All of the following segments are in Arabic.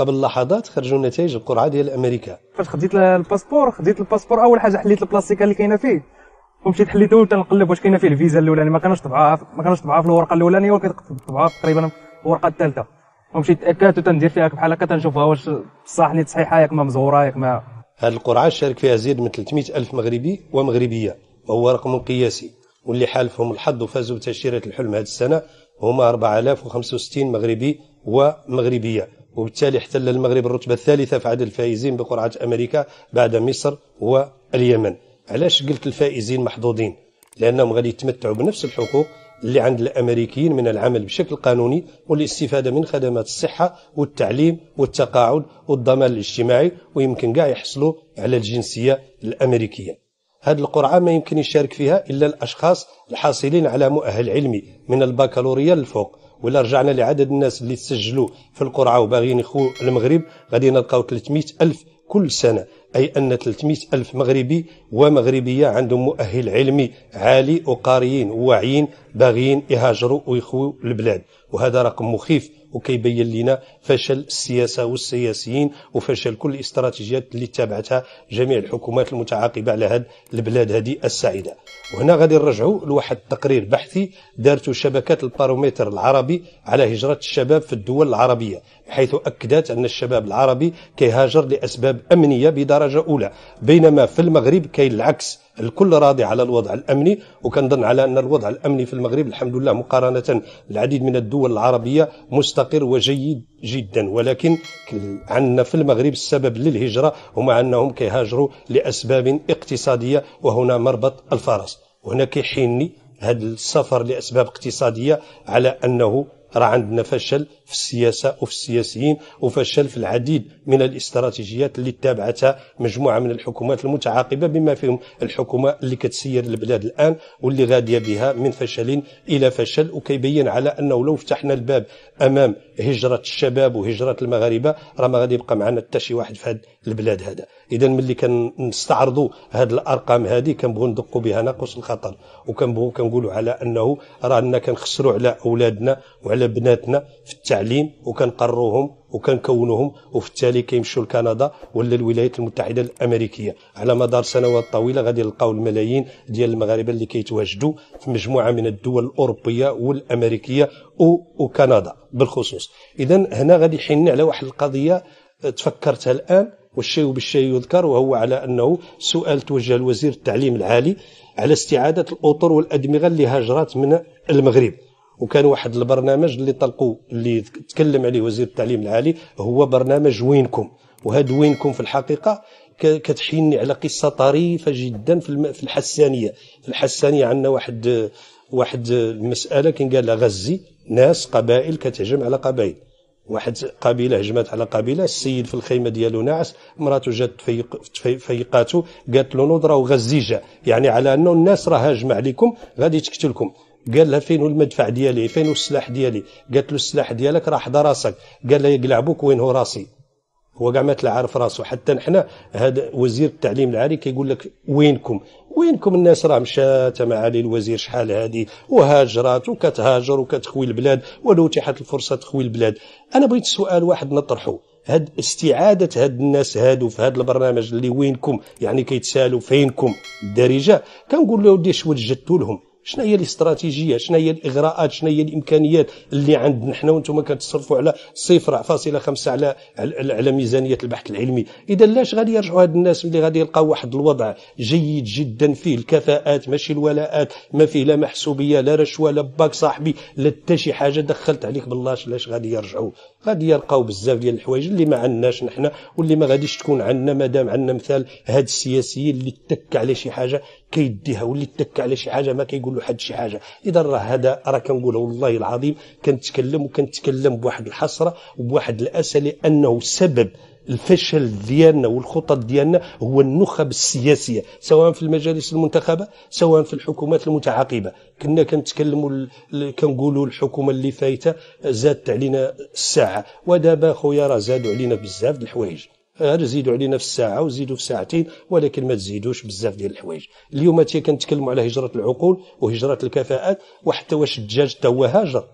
قبل لحظات خرجوا نتائج القرعة ديال أمريكا. فاش خديت الباسبور خديت الباسبور أول حاجة حليت البلاستيكة اللي كاينة فيه. ومشيت حليته وتنقلب واش كاينة فيه الفيزا الاولاني ما كانش طبعها ما كانش طبعها في الورقة الأولانية ولكن طبعها تقريبا في الورقة الثالثة. ومشيت تأكدت وتندير فيها بحال هكا تنشوفها واش صح نيت صحيحة ياك ما مزورة ياك ما هذه القرعة شارك فيها زيد من 300 ألف مغربي ومغربية وهو رقم قياسي. واللي حالفهم الحظ وفازوا بتأشيرة الحلم هذه السنة هما 4065 مغربي ومغربيه وبالتالي احتل المغرب الرتبة الثالثة في عدد الفائزين بقرعة أمريكا بعد مصر واليمن. علاش قلت الفائزين محظوظين؟ لأنهم غادي يتمتعوا بنفس الحقوق اللي عند الأمريكيين من العمل بشكل قانوني والاستفادة من خدمات الصحة والتعليم والتقاعد والضمان الاجتماعي ويمكن كاع يحصلوا على الجنسية الأمريكية. هذه القرعة ما يمكن يشارك فيها إلا الأشخاص الحاصلين على مؤهل علمي من البكالوريا للفوق. ولا رجعنا لعدد الناس اللي تسجلوا في القرعة وباغيين يخو المغرب. غادي نلقاو 300 ألف كل سنة أي أن 300 ألف مغربي ومغربية عندهم مؤهل علمي عالي وقاريين وواعيين باغيين يهاجروا ويخووا البلاد. وهذا رقم مخيف وكيبين لنا فشل السياسة والسياسيين وفشل كل الاستراتيجيات اللي اتبعتها جميع الحكومات المتعاقبة على هذه البلاد هذه السعيدة. وهنا غادي نرجعوا لواحد التقرير بحثي دارته شبكة البارومتر العربي على هجرة الشباب في الدول العربية. حيث أكدت أن الشباب العربي كيهاجر لأسباب أمنية بدرجة أولى بينما في المغرب كاين العكس الكل راضي على الوضع الأمني وكنظن على أن الوضع الأمني في المغرب الحمد لله مقارنة بالعديد من الدول العربية مستقر وجيد جدا. ولكن عندنا في المغرب السبب للهجرة هما أنهم كيهاجروا لأسباب اقتصادية وهنا مربط الفرس. وهنا كيحيني هذا السفر لأسباب اقتصادية على أنه راه عندنا فشل في السياسة وفي السياسيين وفشل في العديد من الاستراتيجيات اللي اتبعتها مجموعة من الحكومات المتعاقبة بما فيهم الحكومة اللي كتسير البلاد الآن واللي غادية بها من فشل إلى فشل. وكيبين على أنه لو فتحنا الباب أمام هجرة الشباب وهجرة المغاربة راه ما غادي يبقى معنا حتى شي واحد في هذه البلاد هذا. إذا ملي كنستعرضوا هذه الأرقام هذه كنبغوا ندقوا بها ناقص الخطر وكنبغوا كنقولوا على أنه رانا كنخسروا على أولادنا وعلى بناتنا في التعليم وكنقروهم وكنكونوهم وفي التالي كيمشوا لكندا ولا الولايات المتحدة الأمريكية. على مدار سنوات طويلة غادي نلقاو الملايين ديال المغاربة اللي كيتواجدوا في مجموعة من الدول الأوروبية والأمريكية وكندا بالخصوص. اذا هنا غادي يحن على واحد القضية تفكرتها الآن. والشيء بالشيء يذكر وهو على أنه سؤال توجه لوزير التعليم العالي على استعادة الأطر والأدمغة اللي هاجرات من المغرب. وكان واحد البرنامج اللي طلقوا اللي تكلم عليه وزير التعليم العالي هو برنامج وينكم. وهذا وينكم في الحقيقة كتحيني على قصة طريفة جدا في الحسانية. في الحسانية عندنا واحد واحد المسألة كان قال غزي ناس قبائل كتهجم على قبائل. واحد قبيلة هجمت على قبيلة السيد في الخيمة ديالو ناعس مراته جات تفيق فيقاتو قالت له نوض راه غزيجه يعني على انه الناس راه هاجمة عليكم غادي تقتلكم قال لها فين المدفع ديالي؟ فين السلاح ديالي؟ قالت له السلاح ديالك راه حدا راسك. قال لها يقلعبوك وين هو راسي. هو كاع ما عارف راسه حتى نحن هذا وزير التعليم العالي كيقول لك وينكم؟ وينكم الناس راه مشات معالي الوزير شحال هذه وهاجرات وكتهاجر وكتخوي البلاد ولو اتيحت الفرصة تخوي البلاد. أنا بغيت سؤال واحد نطرحه هاد استعادة هاد الناس هادو في هاد البرنامج اللي وينكم؟ يعني كيتسالوا فينكم؟ الدارجة كنقول له ودي اش وجدتوا لهم شنو هي الاستراتيجية؟ شنو هي الإغراءات؟ شنو هي الإمكانيات اللي عندنا حنا وأنتم كتصرفوا على 0.5 على على ميزانية البحث العلمي؟ إذا لاش غادي يرجعوا هاد الناس اللي غادي يلقاو واحد الوضع جيد جدا فيه؟ الكفاءات ماشي الولاءات ما فيه لا محسوبية لا رشوة لا باك صاحبي لا حتى شي حاجة. دخلت عليك بالله لاش غادي يرجعوا. غادي يلقاو بزاف ديال الحوايج اللي ما عندناش نحنا واللي ما غاديش تكون عندنا. مادام عندنا مثال هاد السياسيين اللي اتك على شي حاجة كيديها واللي اتك على شي حاجة ما كيقول حد شي حاجة. إذا راه هذا راه كنقول والله العظيم كنتكلم وكنتكلم بواحد الحسرة وبواحد الأسى لأنه سبب الفشل ديالنا والخطط ديالنا هو النخب السياسية سواء في المجالس المنتخبة سواء في الحكومات المتعاقبة. كنا كنتكلموا كنقولوا الحكومة اللي فايتة زادت علينا الساعة. ودابا خويا راه زادوا علينا بزاف د الحوايج. غير زيدوا علينا في الساعة وزيدوا في ساعتين ولكن ما تزيدوش بزاف ديال الحوايج. اليوم تي كنتكلموا على هجرة العقول وهجرة الكفاءات وحتى واش الدجاج حتى هو هاجر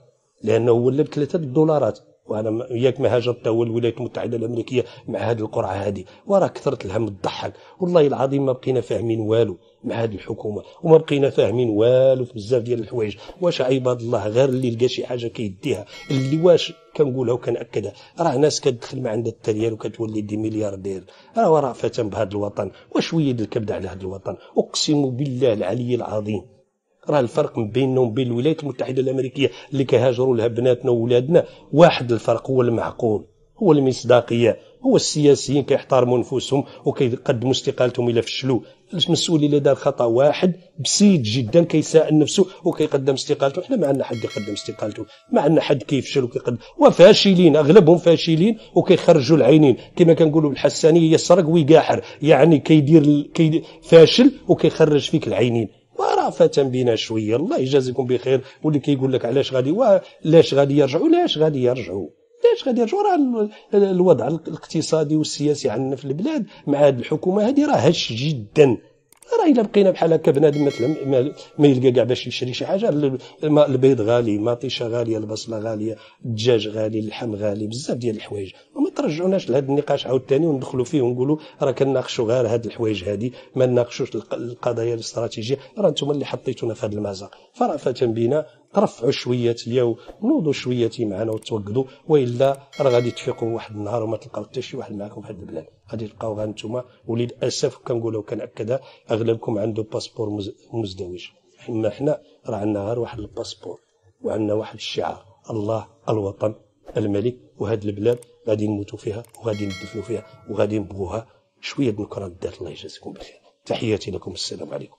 لأنه ولا بثلاثه الدولارات وأنا ياك ما هاجرت الولايات المتحدة الأمريكية مع هذه القرعة هذه. وراه كثرت الهم تضحك والله العظيم ما بقينا فاهمين والو مع هذه الحكومة. وما بقينا فاهمين والو في بزاف ديال الحوايج. واش عباد الله غير اللي لقى شي حاجة كيديها؟ اللي واش كنقولها وكنأكدها؟ راه ناس كتدخل ما عندها التريال وكتولي دي ملياردير. راه رأفة بهذا الوطن. وشويه الكبد على هذا الوطن؟ أقسم بالله العلي العظيم. راه الفرق بيننا وبين الولايات المتحدة الأمريكية اللي كيهاجروا لها بناتنا وولادنا واحد الفرق هو المعقول هو المصداقية هو السياسيين كيحترموا نفوسهم وكيقدموا استقالتهم إلى فشلوا المسؤول اللي دار خطأ واحد بسيط جدا كيساءل نفسه وكيقدم استقالته. إحنا ما عندنا حد يقدم استقالته ما عندنا حد كيفشل وكيقدم وفاشلين أغلبهم فاشلين وكيخرجوا العينين. كما كنقولوا بالحسانية يسرق ويقاحر يعني كيدير كي فاشل وكيخرج فيك العينين. ورأفة بنا شوية. الله يجازيكم بخير. واللي كيقول لك علاش غادي لاش غادي يرجعوا؟ لاش غادي يرجعوا؟ علاش غادي يرجعوا؟ راه الوضع الاقتصادي والسياسي عندنا في البلاد مع هذه الحكومة هذه راه هش جدا. راه إلا بقينا بحال هكا بنادم مثلا ما يلقى كاع باش يشري شي حاجة البيض غالي ماطيشه غالية البصلة غالية الدجاج غالي اللحم غالي بزاف ديال الحوايج. وما ترجعوناش لهذا النقاش عاوتاني وندخلوا فيه ونقولوا راه كناقشوا غير هاد الحوايج هذه ما نناقشوش القضايا الاستراتيجية. راه أنتم اللي حطيتونا في هذا المازق. فرأفة بنا ترفعوا شوية ونوضوا شوية معنا وتوقدوا وإلا راه غادي تفيقوا واحد النهار وما تلقاو حتى شي واحد معكم في هذه البلاد. غادي تلقاو غير أنتم وللاسف كنقولوا وكناكدها أغلبكم عنده باسبور مزدوج إما حنا راه عندنا غير واحد الباسبور وعندنا واحد الشعار. الله الوطن الملك وهذه البلاد غادي نموتوا فيها وغادي ندفنوا فيها وغادي نبغوها. شوية نكرة الذات الله يجازيكم بخير تحياتي لكم السلام عليكم.